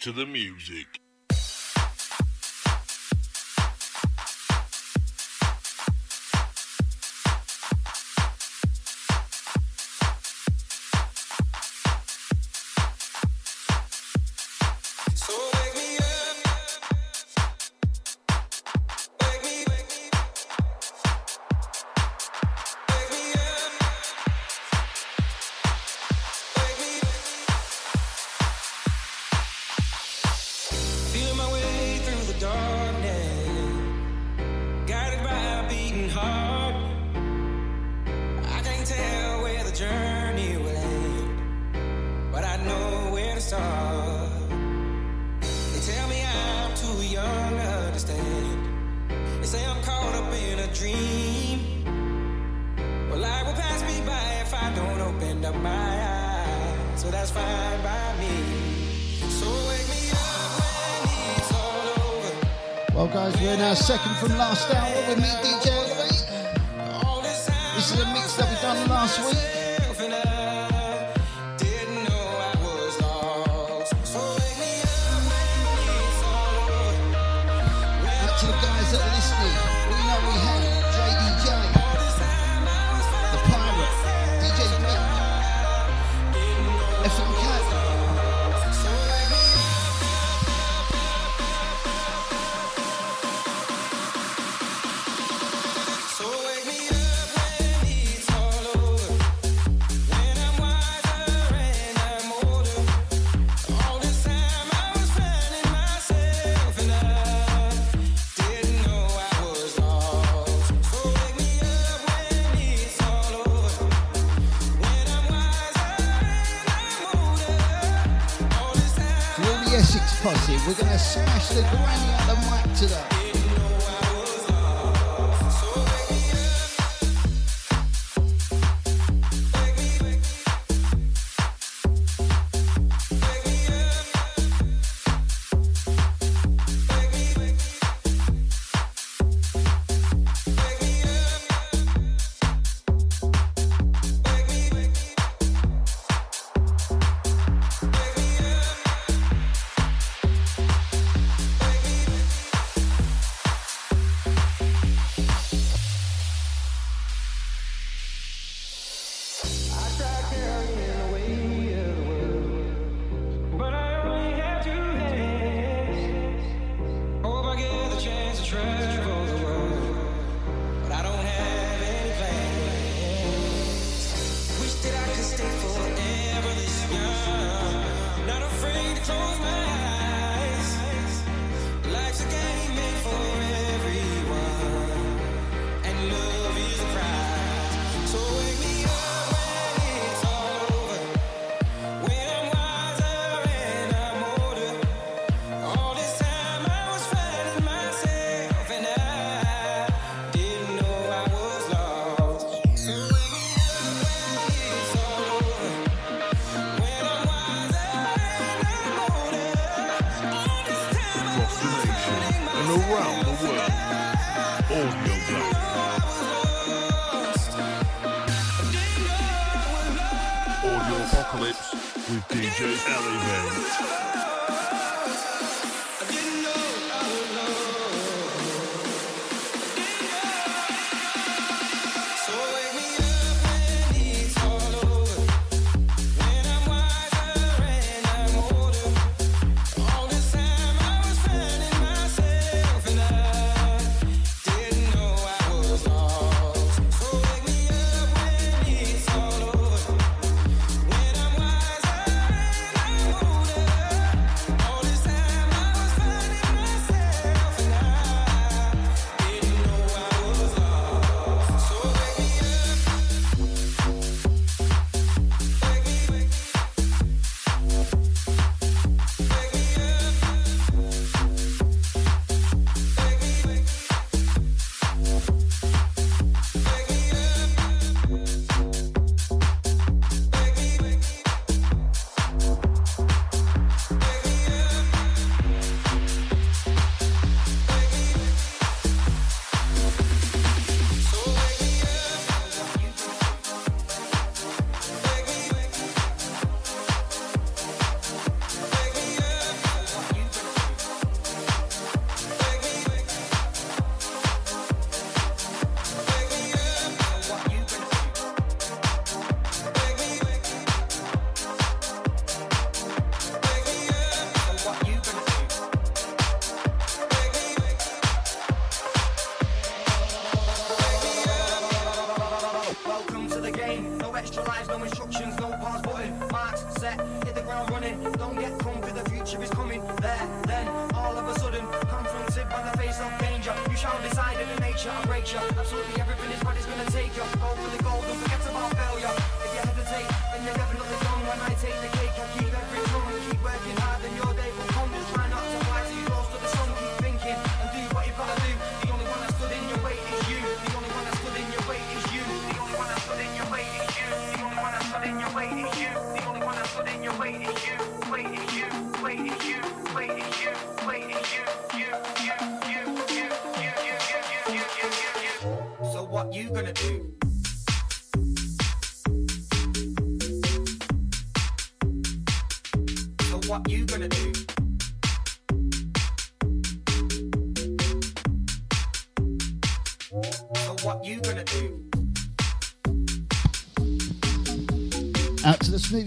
to the music.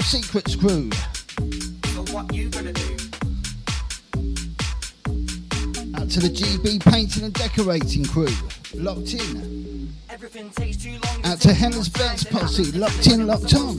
Secrets crew. So what you gonna do? Out to the GB painting and decorating crew. Locked in. Everything takes too long. Out to Helen's Bets posse. Locked in, locked on.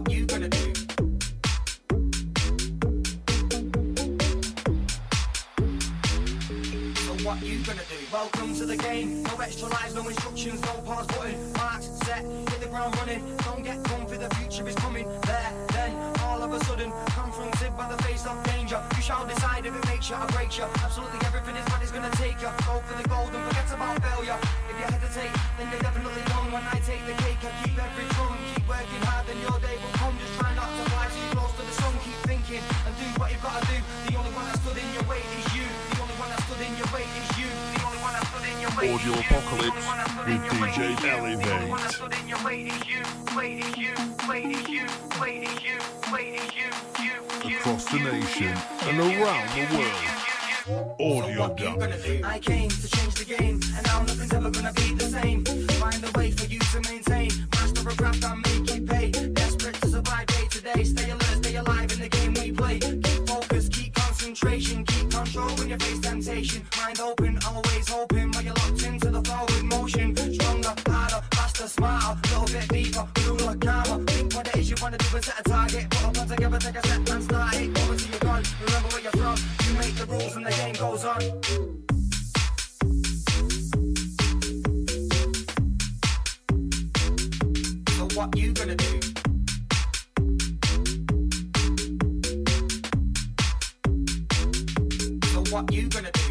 What you gonna do? What you gonna do? Welcome to the game. No extra lives, no instructions, no pause button. Marks set, hit the ground running. Don't get comfy, the future is coming. There, then, all of a sudden, confronted by the face of danger. You shall decide if it makes you or breaks you. Absolutely everything is what is gonna take you. Go for the gold and forget about failure. If you hesitate, then you're definitely wrong. When I take the cake, I keep every drum. Keep working hard, then your And do what you've gotta do. The only one that stood in your way is you. The only one that stood in your way is you. The only one that stood in your way Audio Apocalypse with DJ Elev8. Across the nation and around the world. Audio Dump. I came to change the game, and now nothing's ever gonna be the same. Find a way for you to maintain. Master a craft and make it pay. Desperate to survive day to day. Stay alive keep control when you face temptation. Mind open, always hoping while you're locked into the forward motion. Stronger, harder, faster, smarter, little bit deeper, cooler, calmer. Think what it is you wanna do and set a target. Put a plan together, take a step and start it. Over to your gun, remember where you're from. You make the rules and the game goes on. What you gonna do? What you gonna do?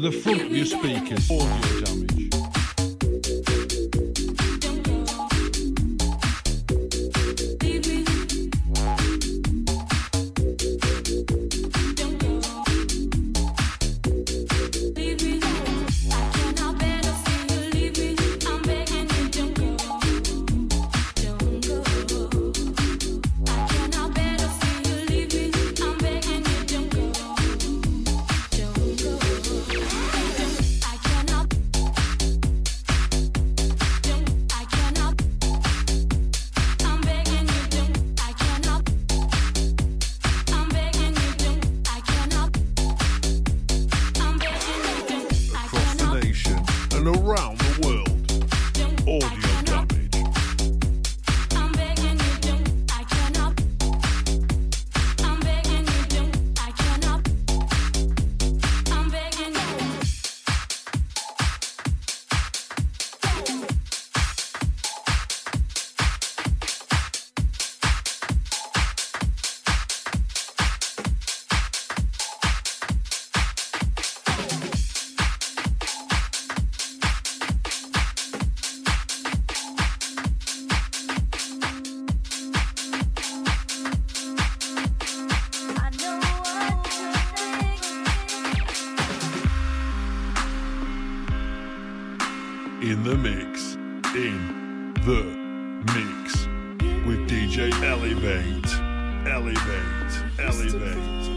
The front of your speakers. Elevate. Elevate. Elevate.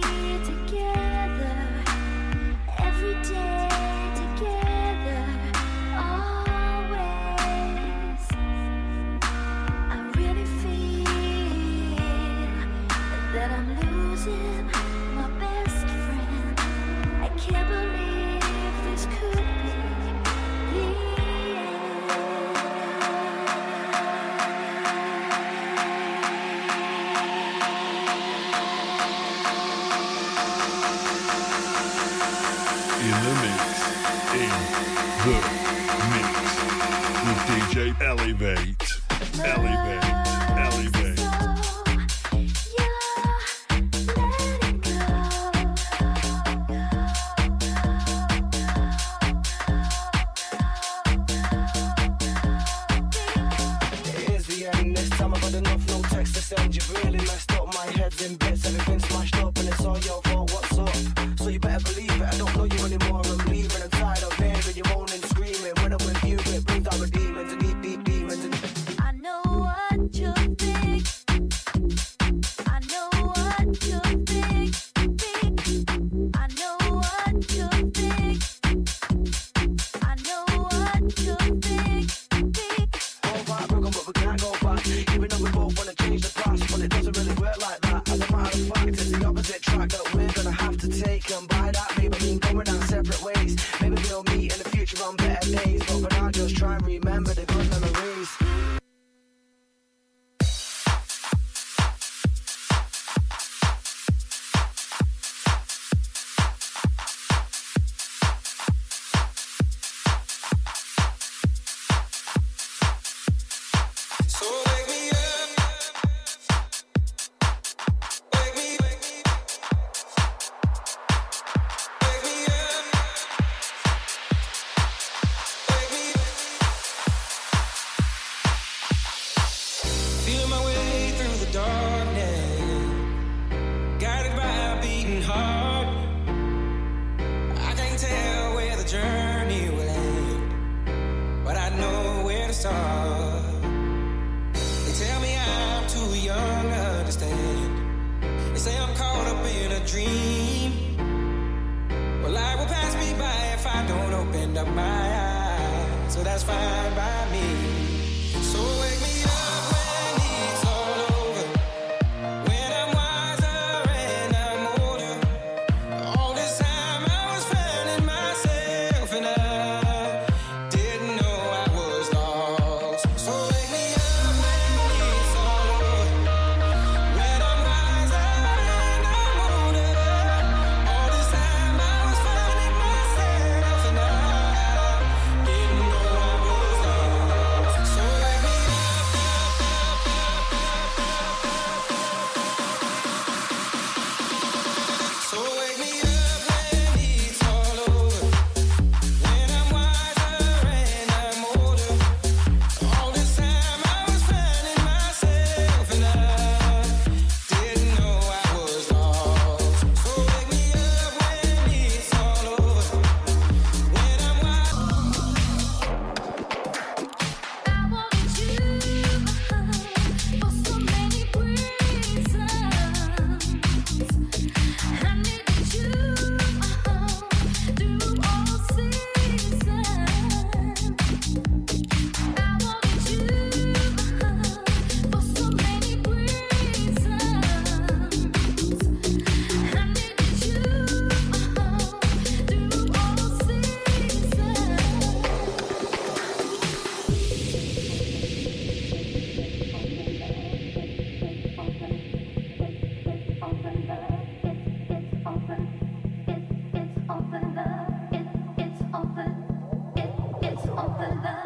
la la.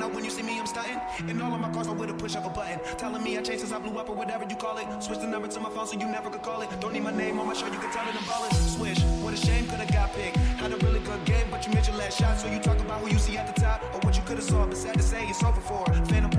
Now when you see me, I'm starting. And all of my cars are with a push of a button. Telling me I changed since I blew up or whatever you call it. Switch the number to my phone so you never could call it. Don't need my name on my show, you can tell it I'm ballin'. Swish, what a shame, could've got picked. Had a really good game, but you missed your last shot. So you talk about who you see at the top or what you could've saw. But sad to say, it's over for. Phantom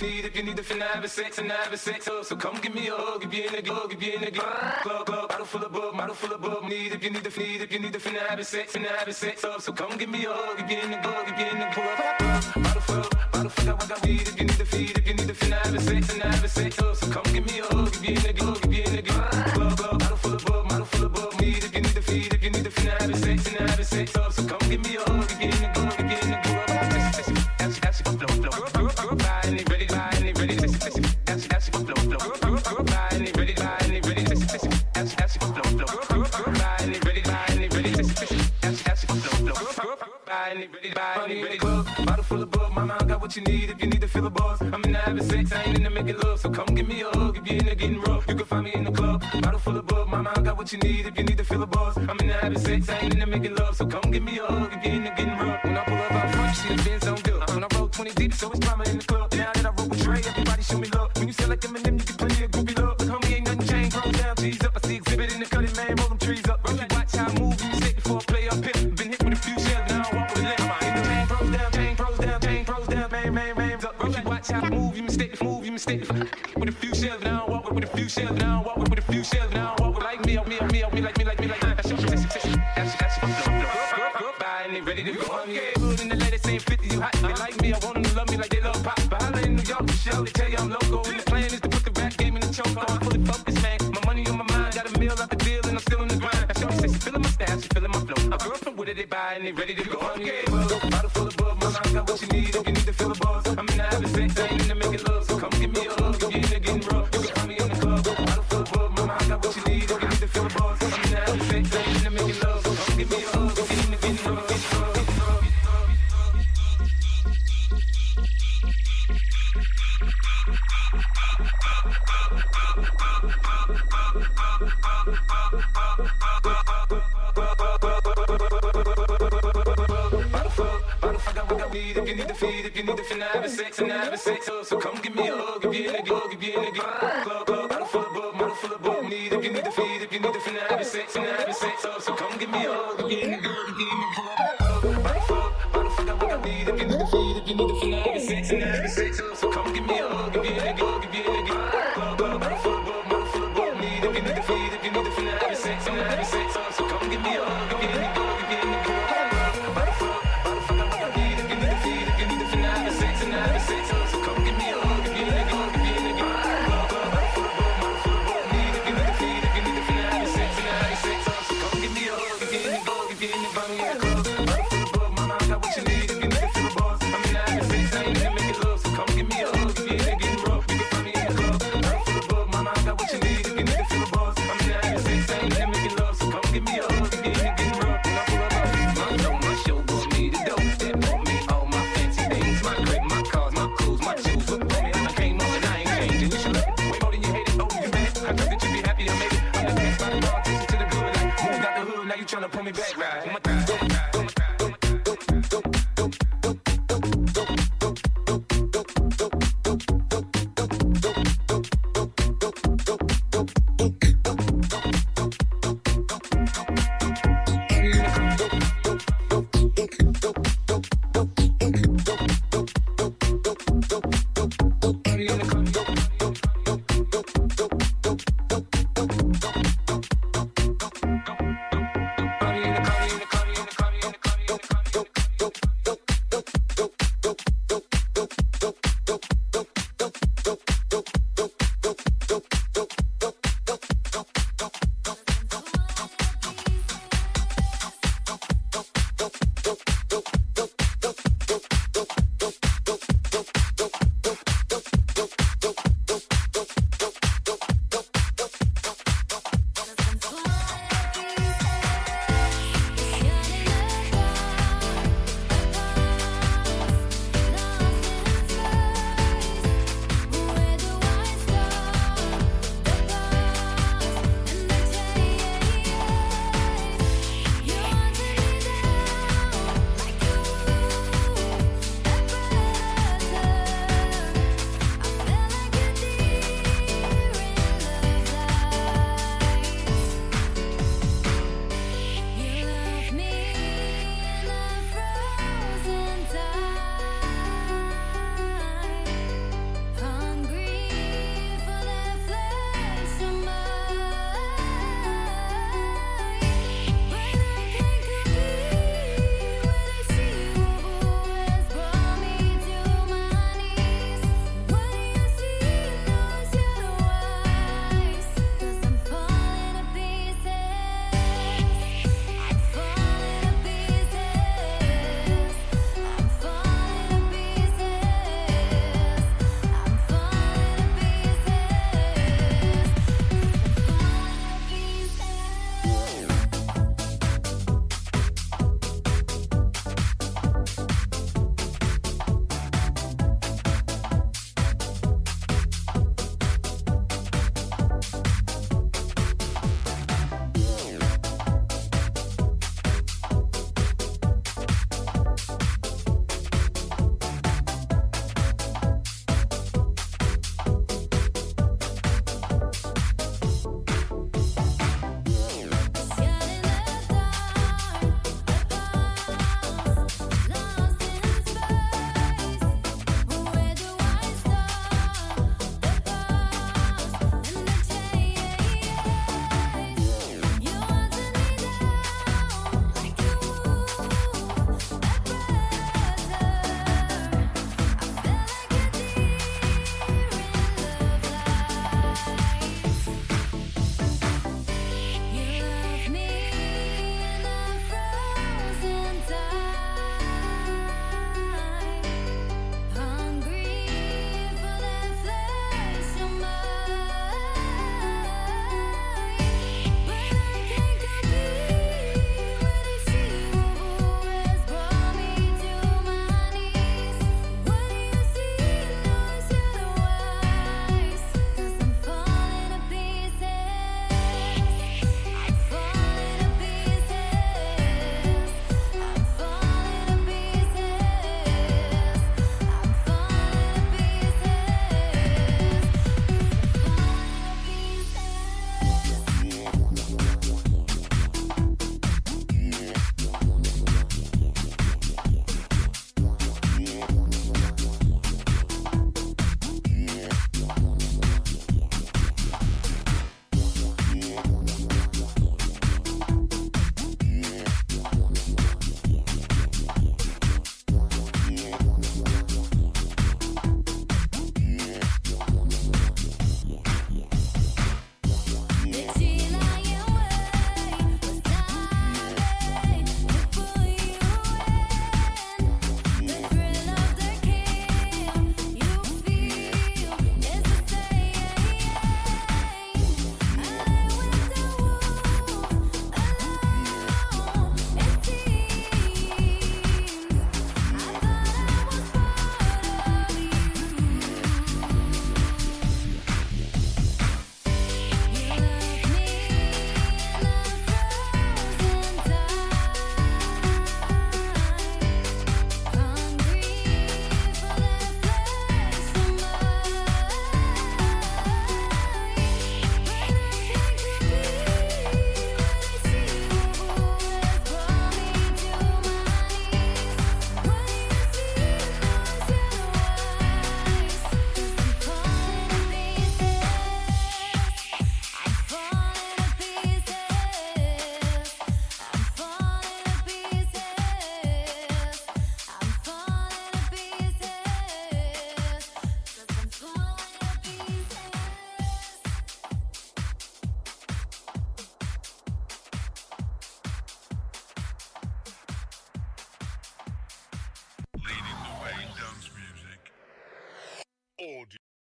feed if you need to finna have a sex and have a sex up. So come give me a hug if you in the glove, if you in the glove. Club, club, bottle full of bug, bottle full of bug. Need if you need to feed if you need to finna have a sex and have a sex up. So come give me a hug if you in the glove, if you in the glove. Bottle full, bottle full, I got weed if you you need if you need to feel the buzz. I'm in the having sex, I ain't in making love. So come give me a hug if you're in getting rough. You can find me in the club, bottle full of bug. Mama, got what you need if you need to feel the buzz. I'm in the having sex, I ain't in making love. So come give me a hug if you're in getting rough. When I pull up out front, see the Benz on good. When I roll 20 deep, so it's drama in the club. Now that I roll with Trey, everybody show me love. When you sell like Eminem, you can high and they ready to go on game. Bottle full of bub, my mind got what you need if you need. if you need to finesse, sex and have sex. So come give me a hug if you're in the glow, if you in glow.